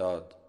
Evet.